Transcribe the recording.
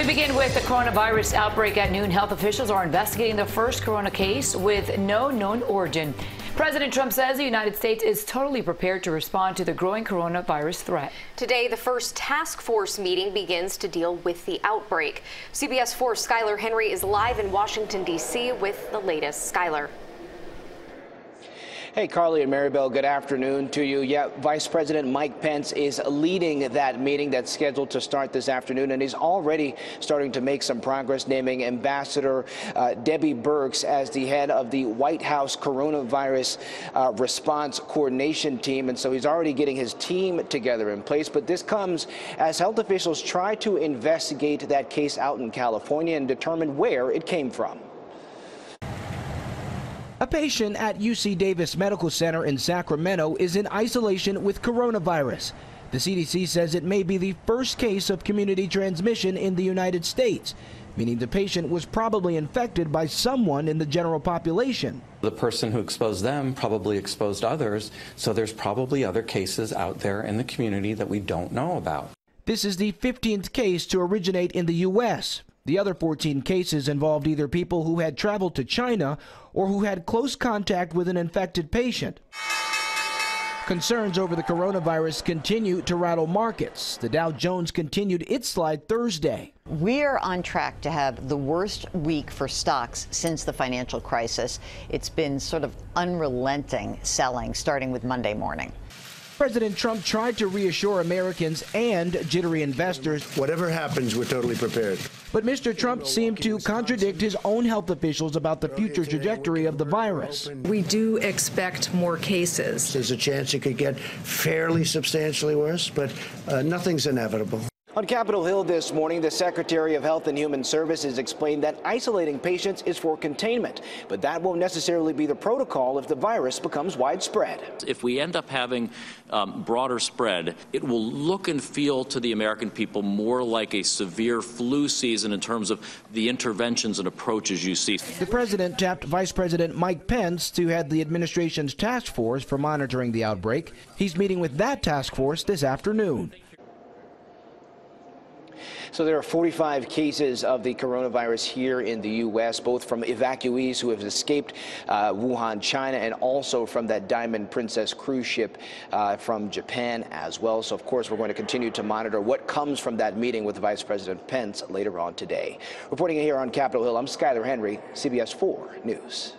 We begin with the coronavirus outbreak at noon. Health officials are investigating the first corona case with no known origin. President Trump says the United States is totally prepared to respond to the growing coronavirus threat. Today, the first task force meeting begins to deal with the outbreak. CBS 4 Skyler Henry is live in Washington, D.C. with the latest. Skyler. Hey, Carly and Maribel, good afternoon to you. Yeah, Vice President Mike Pence is leading that meeting that's scheduled to start this afternoon, and he's already starting to make some progress, naming Ambassador uh, Debbie Birx as the head of the White House Coronavirus uh, Response Coordination Team. And so he's already getting his team together in place. But this comes as health officials try to investigate that case out in California and determine where it came from. A patient at UC Davis Medical Center in Sacramento is in isolation with coronavirus. The CDC says it may be the first case of community transmission in the United States, meaning the patient was probably infected by someone in the general population. The person who exposed them probably exposed others, so there's probably other cases out there in the community that we don't know about. This is the 15th case to originate in the U.S. The other 14 cases involved either people who had traveled to China or who had close contact with an infected patient. Concerns over the coronavirus continue to rattle markets. The Dow Jones continued its slide Thursday. We're on track to have the worst week for stocks since the financial crisis. It's been sort of unrelenting selling starting with Monday morning. President Trump tried to reassure Americans and jittery investors. Whatever happens, we're totally prepared. But Mr. Trump seemed to contradict his own health officials about the future trajectory of the virus. We do expect more cases. There's a chance it could get fairly substantially worse, but uh, nothing's inevitable. On Capitol Hill this morning, the Secretary of Health and Human Services explained that isolating patients is for containment, but that won't necessarily be the protocol if the virus becomes widespread. If we end up having um, broader spread, it will look and feel to the American people more like a severe flu season in terms of the interventions and approaches you see. The president tapped Vice President Mike Pence to head the administration's task force for monitoring the outbreak. He's meeting with that task force this afternoon. So there are 45 cases of the coronavirus here in the U.S., both from evacuees who have escaped uh, Wuhan, China, and also from that Diamond Princess cruise ship uh, from Japan as well. So, of course, we're going to continue to monitor what comes from that meeting with Vice President Pence later on today. Reporting here on Capitol Hill, I'm Skyler Henry, CBS 4 News.